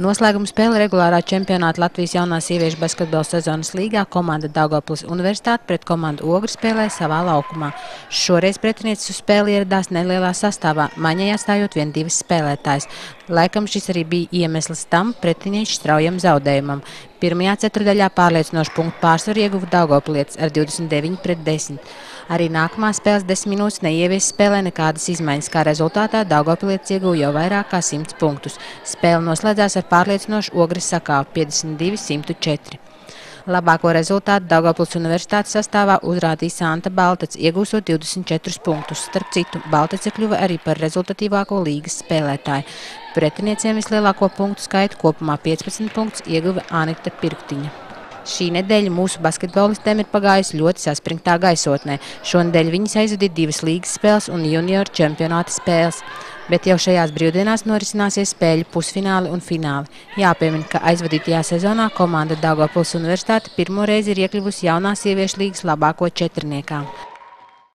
Noslēguma spēle regulārā čempionāta Latvijas jaunās sieviešu basketbola sezonas līgā komanda Daugavpils Universitāte pret komandu Ogri spēlēja savā laukumā. Šoreiz pretinieces uz spēli ieradās nelielā sastāvā, maiņai atstājot vien divas spēlētājs. Laikam šis arī bija iemesls tam pretiniešu straujam zaudējumam. Pirmajā ceturdaļā pārliecinošu punktu pārsvaru ieguva Daugavpilietis ar 29 pret 10. Arī nākamā spēles 10 minūtes neievies spēlē nekādas izmaiņas, kā rezultātā Daugavpilietis ieguva jau vairāk kā 100 punktus. Spēle noslēdzās ar pārliecinošu ogres sakāvu 52-104. Labāko rezultātu Daugavpils universitātes sastāvā uzrādīja Santa Baltac, iegūstot 24 punktus. Starp citu, Baltace kļuva arī par rezultatīvāko līgas spēlētāju. Pretinieciem vislielāko punktu skaitu kopumā 15 punktus ieguva Anita Pirktiņa. Šī nedēļa mūsu basketbolistiem ir pagājusi ļoti saspringtā gaisotnē. Šonedēļ viņas aizvadīja divas līgas spēles un junioru čempionāta spēles. Bet jau šajās brīvdienās norisināsies spēļu pusfināli un fināli. Jāpiemina, ka aizvadītajā sezonā komanda Daugavpils universitāte pirmo reizi ir iekļuvusi jaunās sieviešu līgas labāko četrniekā.